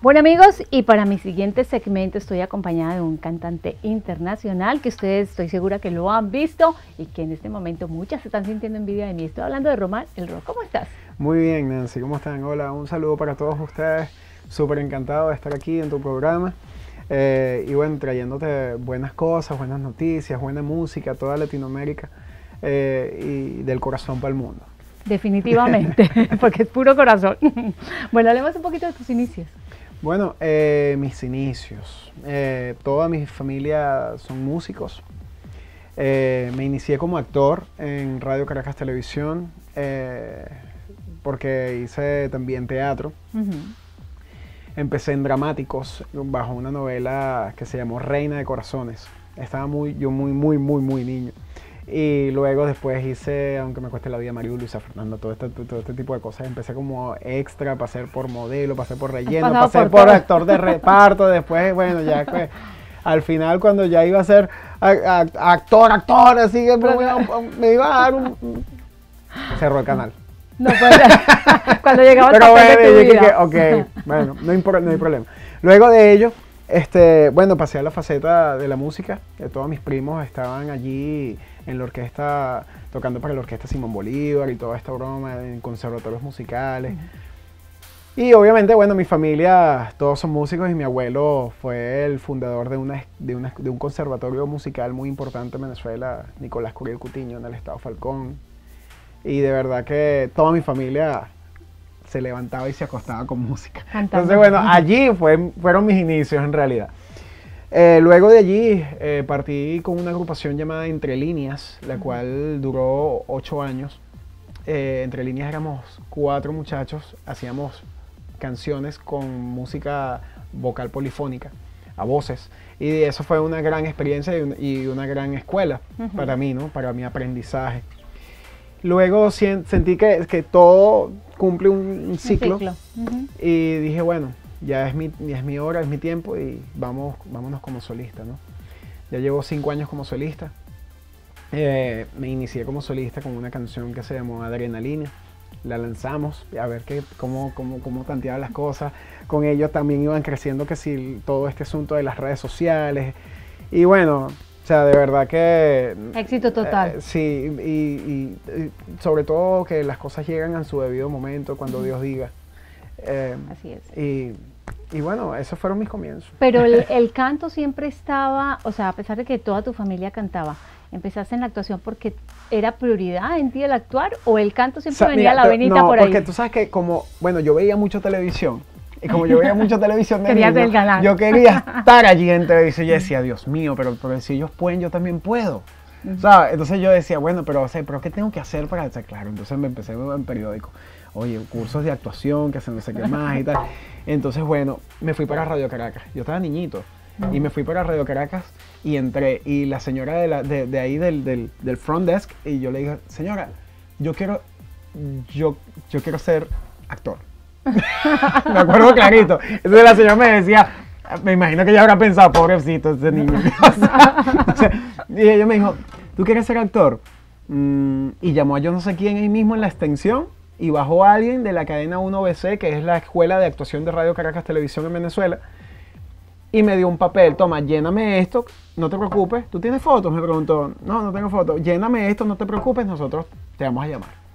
Bueno amigos, y para mi siguiente segmento estoy acompañada de un cantante internacional que ustedes estoy segura que lo han visto y que en este momento muchas están sintiendo envidia de mí. Estoy hablando de Román El Rock. ¿Cómo estás? Muy bien, Nancy, ¿cómo están? Hola, un saludo para todos ustedes. Súper encantado de estar aquí en tu programa. Eh, y bueno, trayéndote buenas cosas, buenas noticias, buena música a toda Latinoamérica eh, y del corazón para el mundo. Definitivamente, porque es puro corazón. bueno, hablemos un poquito de tus inicios. Bueno, eh, mis inicios. Eh, toda mi familia son músicos. Eh, me inicié como actor en Radio Caracas Televisión porque hice también teatro. Empecé en dramáticos bajo una novela que se llamó Reina de Corazones. Estaba muy, yo muy, muy, muy, muy niño. Y luego después hice, aunque me cueste la vida, Mario Luisa Fernando, todo este, todo este tipo de cosas. Empecé como extra, pasé por modelo, pasé por relleno, pasé por, actor de reparto, después, bueno, ya que al final cuando ya iba a ser actor, actor, así que me, iba a dar un... Cerró el canal. No, pues, cuando llegaba Pero bueno, ok, bueno, no, no hay problema. Luego de ello, este, bueno, pasé a la faceta de la música. Todos mis primos estaban allí en la orquesta, tocando para la orquesta Simón Bolívar y toda esta broma en conservatorios musicales. Y obviamente, bueno, mi familia, todos son músicos y mi abuelo fue el fundador de, una, de, un conservatorio musical muy importante en Venezuela, Nicolás Curiel Cutiño, en el estado Falcón. Y de verdad que toda mi familia se levantaba y se acostaba con música. Entonces, bueno, allí fue, fueron mis inicios en realidad. Eh, luego de allí eh, partí con una agrupación llamada Entre Líneas, la cual duró ocho años. Eh, Entre Líneas éramos cuatro muchachos, hacíamos canciones con música vocal polifónica, a voces. Y eso fue una gran experiencia y una gran escuela para mí, ¿no? Para mi aprendizaje. Luego sentí que, que todo cumple un, ciclo, y dije, bueno, ya es mi, es mi hora, es mi tiempo y vamos, vámonos como solista, ¿no? Ya llevo cinco años como solista. Eh, me inicié como solista con una canción que se llamó Adrenalina. La lanzamos a ver qué, cómo, cómo, cómo tanteaban las cosas. Con ellos también iban creciendo que si todo este asunto de las redes sociales. Y bueno, sea, de verdad que... Éxito total. Eh, sí, y, sobre todo que las cosas llegan en su debido momento, cuando Dios diga. Eh, Así es. Y, y, bueno, esos fueron mis comienzos. Pero el, canto siempre estaba, o sea, a pesar de que toda tu familia cantaba, ¿empezaste en la actuación porque era prioridad en ti el actuar o el canto siempre venía a la venita por ahí? porque tú sabes que como, bueno, yo veía mucho televisión. Y como yo veía mucha televisión de niño, yo quería estar allí en televisión. Y decía, Dios mío, pero, pero si ellos pueden, yo también puedo. ¿Sabes? Entonces yo decía, bueno, pero, o sea, ¿pero qué tengo que hacer para estar claro? Entonces me empecé en periódico oye, cursos de actuación, que se no sé qué más y tal. Entonces, bueno, me fui para Radio Caracas. Yo estaba niñito. Y me fui para Radio Caracas y entré. Y la señora de, la, de, ahí del, del, front desk, y yo le dije, señora, yo quiero, yo, yo quiero ser actor. me acuerdo clarito. Entonces la señora me decía, me imagino que ella habrá pensado, pobrecito ese niño. y ella me dijo, ¿tú quieres ser actor? Mm, y llamó a yo no sé quién ahí mismo en la extensión y bajó alguien de la cadena 1BC, que es la escuela de actuación de Radio Caracas Televisión en Venezuela, y me dio un papel, toma, lléname esto, no te preocupes, ¿tú tienes fotos? Me preguntó, no, no tengo fotos, lléname esto, no te preocupes, nosotros te vamos a llamar.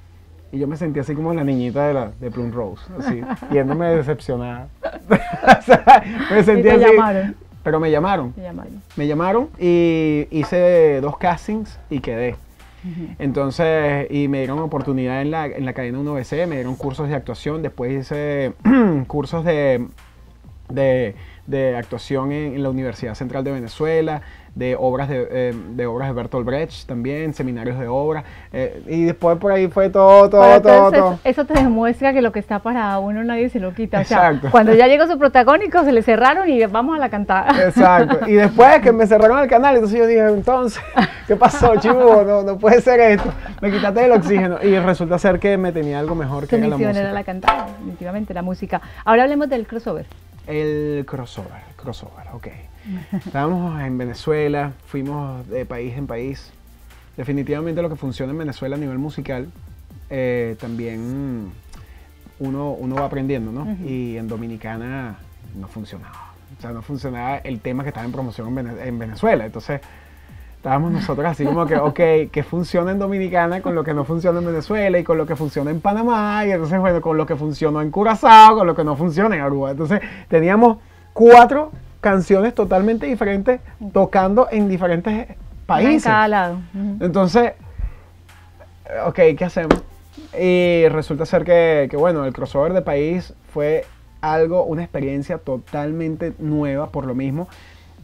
Y yo me sentí así como la niñita de, la, de Plum Rose, así, yéndome decepcionada. me sentí así. Llamaron. Pero me llamaron. Me llamaron. Me llamaron y hice dos castings y quedé. Entonces, y me dieron oportunidad en la, en la cadena 1BC, me dieron cursos de actuación, después hice cursos de, de, actuación en, la Universidad Central de Venezuela, de obras de, eh, de, obras de Bertolt Brecht también, seminarios de obra. Eh, y después por ahí fue todo, todo, todo, Eso te demuestra que lo que está para uno nadie se lo quita. Exacto. cuando ya llegó su protagónico se le cerraron y vamos a la cantada. Exacto. Y después que me cerraron el canal, entonces yo dije, entonces, ¿qué pasó, chivo? No, no puede ser esto. Me quitaste el oxígeno. Y resulta ser que me tenía algo mejor que la música. era la cantada, definitivamente, la música. Ahora hablemos del crossover. El crossover, crossover, ok. Estábamos en Venezuela, fuimos de país en país. Definitivamente lo que funciona en Venezuela a nivel musical, eh, también uno, uno va aprendiendo, ¿no? Y en Dominicana no funcionaba. O sea, no funcionaba el tema que estaba en promoción en Venezuela. Entonces, estábamos nosotros así como que, ok, que funciona en Dominicana con lo que no funciona en Venezuela y con lo que funciona en Panamá, y entonces, bueno, con lo que funcionó en Curazao, con lo que no funciona en Aruba. Entonces, teníamos cuatro canciones totalmente diferentes tocando en diferentes países. En cada lado. Entonces, ok, ¿qué hacemos? Y resulta ser que, que, bueno, el crossover de país fue algo, una experiencia totalmente nueva por lo mismo.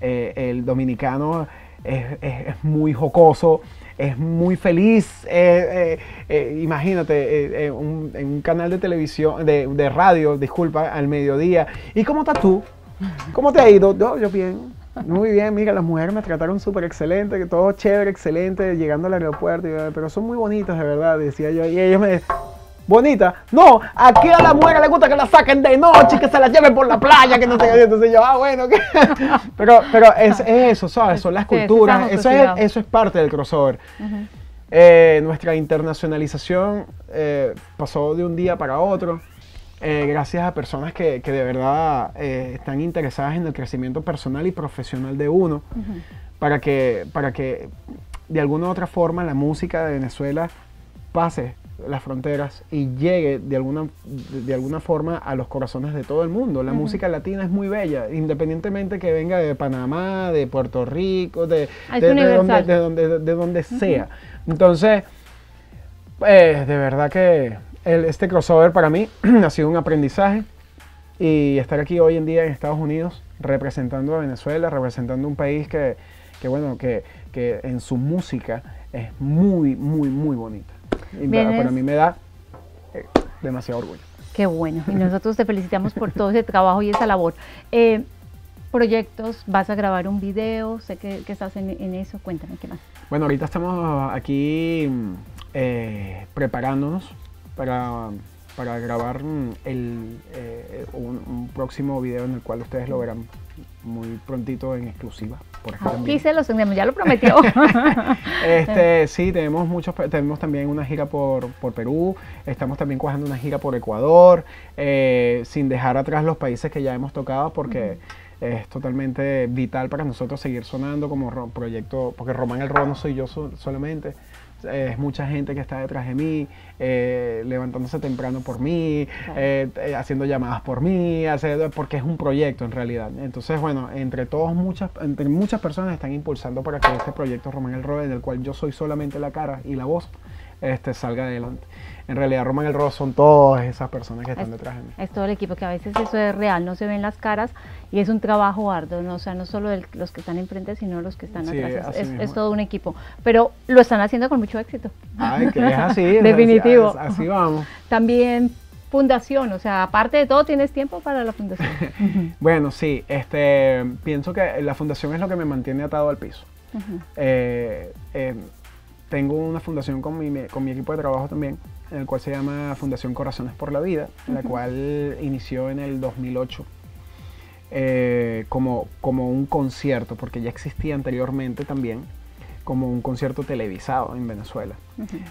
Eh, el dominicano es, es, muy jocoso, es muy feliz. Eh, eh, imagínate, en un, canal de televisión, de, de, radio, disculpa, al mediodía. ¿Y cómo estás tú? ¿Cómo te ha ido? Yo, yo bien. Muy bien, mira, las mujeres me trataron súper excelente, todo chévere, excelente, llegando al aeropuerto, pero son muy bonitas de verdad, decía yo. Y ellos me bonita. No, aquí a la mujer le gusta que la saquen de noche, que se la lleven por la playa, que no sé qué. Entonces yo, ah, bueno, pero, pero es, eso, ¿sabes? Son las culturas. Eso es, eso es parte del crossover. Eh, nuestra internacionalización eh, pasó de un día para otro. Eh, gracias a personas que, que de verdad están interesadas en el crecimiento personal y profesional de uno, para, que, para que de alguna u otra forma la música de Venezuela pase las fronteras y llegue de alguna, de alguna forma a los corazones de todo el mundo. La música latina es muy bella, independientemente que venga de Panamá, de Puerto Rico, de, de, donde, de, donde, de donde sea. Entonces, pues de verdad que este crossover para mí ha sido un aprendizaje y estar aquí hoy en día en Estados Unidos representando a Venezuela, representando un país que, que bueno, que, que en su música es muy, muy, muy bonita. Y para, mí me da eh, demasiado orgullo. Qué bueno. Y nosotros te felicitamos por todo ese trabajo y esa labor. Eh, proyectos, vas a grabar un video, sé que, estás en, eso, cuéntame qué más. Bueno, ahorita estamos aquí eh, preparándonos para, para grabar el, un, próximo video en el cual ustedes lo verán muy prontito en exclusiva. Por aquí, se los tenemos, ya lo prometió. este, sí, tenemos muchos, tenemos también una gira por, por Perú, estamos también cuajando una gira por Ecuador, eh, sin dejar atrás los países que ya hemos tocado porque es totalmente vital para nosotros seguir sonando como proyecto, porque Román el Ro no soy yo solamente es mucha gente que está detrás de mí, eh, levantándose temprano por mí, eh, eh, haciendo llamadas por mí, porque es un proyecto en realidad. Entonces, bueno, entre todos, muchas, entre muchas personas están impulsando para que este proyecto Román el Robe, del cual yo soy solamente la cara y la voz, este, salga adelante en realidad Roman el Ross son todas esas personas que están detrás de mí. Es todo el equipo, que a veces eso es real, no se ven las caras y es un trabajo arduo, ¿no? o sea, no solo los que están enfrente, sino los que están atrás, es, todo un equipo, pero lo están haciendo con mucho éxito. Ay, que es así. Definitivo. Así, vamos. También fundación, o sea, aparte de todo, tienes tiempo para la fundación. bueno, sí, este, pienso que la fundación es lo que me mantiene atado al piso. Eh, eh, tengo una fundación con mi, con mi equipo de trabajo también, en el cual se llama Fundación Corazones por la Vida, la cual inició en el 2008 eh, como, como un concierto, porque ya existía anteriormente también como un concierto televisado en Venezuela.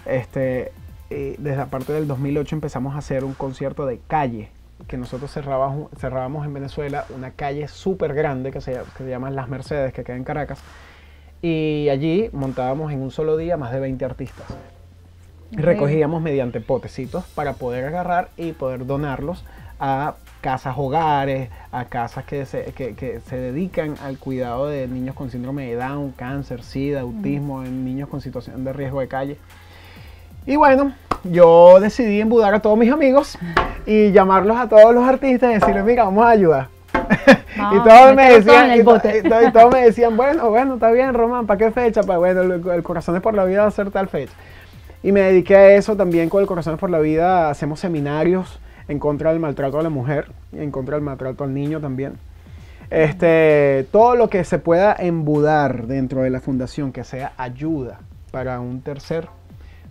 este, desde la parte del 2008 empezamos a hacer un concierto de calle, que nosotros cerrábamos, cerrábamos en Venezuela una calle súper grande que se, que se llama Las Mercedes, que queda en Caracas, y allí montábamos en un solo día más de 20 artistas. Recogíamos mediante potecitos para poder agarrar y poder donarlos a casas hogares, a casas que se, que, se dedican al cuidado de niños con síndrome de Down, cáncer, SIDA, autismo, en niños con situación de riesgo de calle. Y bueno, yo decidí embudar a todos mis amigos y llamarlos a todos los artistas y decirles, mira, vamos a ayudar. y todos me decían, y, todos me decían, bueno, bueno, está bien, Román, ¿para qué fecha? Para, bueno, el, corazón es por la vida va a ser tal fecha. Y me dediqué a eso también con el Corazón por la Vida. Hacemos seminarios en contra del maltrato a la mujer y en contra del maltrato al niño también. Este, todo lo que se pueda embudar dentro de la fundación, que sea ayuda para un tercer,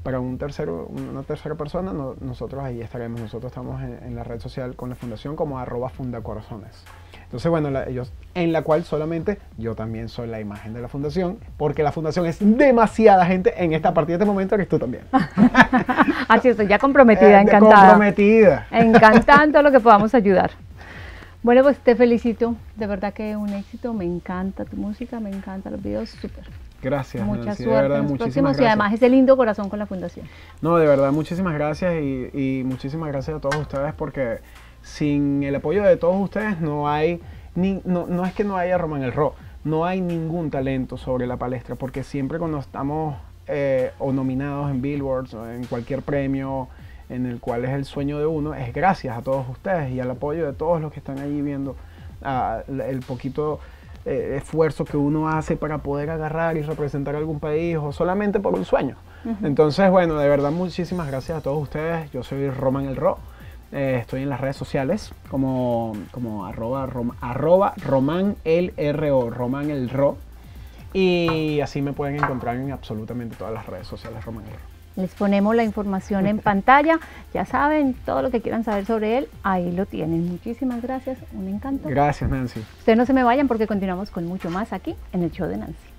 para un tercero, una tercera persona, nosotros ahí estaremos. Nosotros estamos en, en, la red social con la fundación como arroba fundacorazones. Entonces, bueno, ellos, en la cual solamente yo también soy la imagen de la fundación, porque la fundación es demasiada gente en esta partida de este momento, eres tú también. Así estoy ya comprometida, eh, encantada. Comprometida. Encantando lo que podamos ayudar. Bueno, pues te felicito. De verdad que un éxito. Me encanta tu música, me encantan los videos. Súper. Gracias. Mucha Nancy, suerte de verdad, en los próximos y gracias. además ese lindo corazón con la fundación. No, de verdad, muchísimas gracias y, y muchísimas gracias a todos ustedes porque sin el apoyo de todos ustedes no hay, ni, no, no es que no haya Román el Ro, no hay ningún talento sobre la palestra porque siempre cuando estamos eh, o nominados en Billboards o en cualquier premio en el cual es el sueño de uno, es gracias a todos ustedes y al apoyo de todos los que están allí viendo ah, el poquito eh, esfuerzo que uno hace para poder agarrar y representar algún país o solamente por un sueño. Entonces, bueno, de verdad muchísimas gracias a todos ustedes. Yo soy Roman El Ro. Eh, estoy en las redes sociales como, como arroba, rom- arroba Roman el RO, Roman el Ro. Y así me pueden encontrar en absolutamente todas las redes sociales Roman el Ro. Les ponemos la información en pantalla. Ya saben, todo lo que quieran saber sobre él, ahí lo tienen. Muchísimas gracias. Un encanto. Gracias, Nancy. Ustedes no se me vayan porque continuamos con mucho más aquí en el show de Nancy.